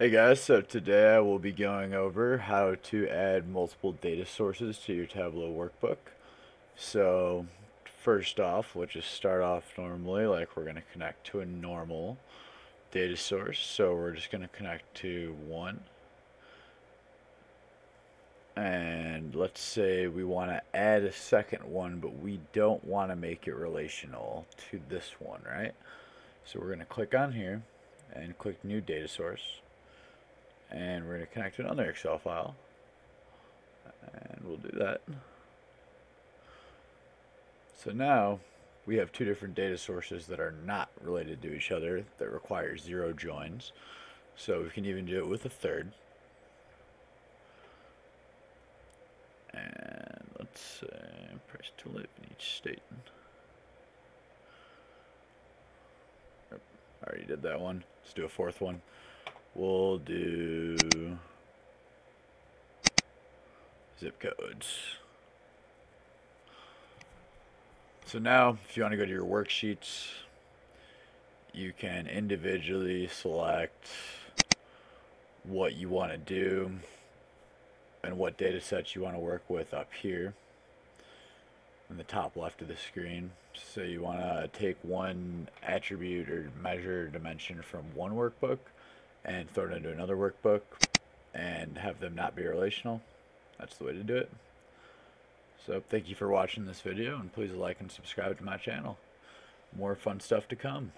Hey guys, so today I will be going over how to add multiple data sources to your Tableau workbook. So first off, we'll just start off normally like we're going to connect to a normal data source. So we're just going to connect to one. And let's say we want to add a second one, but we don't want to make it relational to this one, right? So we're going to click on here and click new data source and we're going to connect another Excel file. And we'll do that. So now we have two different data sources that are not related to each other that require zero joins. So we can even do it with a third. And let's say price to live in each state. I already did that one. Let's do a fourth one We'll do zip codes. So now, if you want to go to your worksheets, you can individually select what you want to do and what data sets you want to work with up here in the top left of the screen. So you want to take one attribute or measure dimension from one workbook and throw it into another workbook and have them not be relational. That's the way to do it. So thank you for watching this video and please like and subscribe to my channel. More fun stuff to come.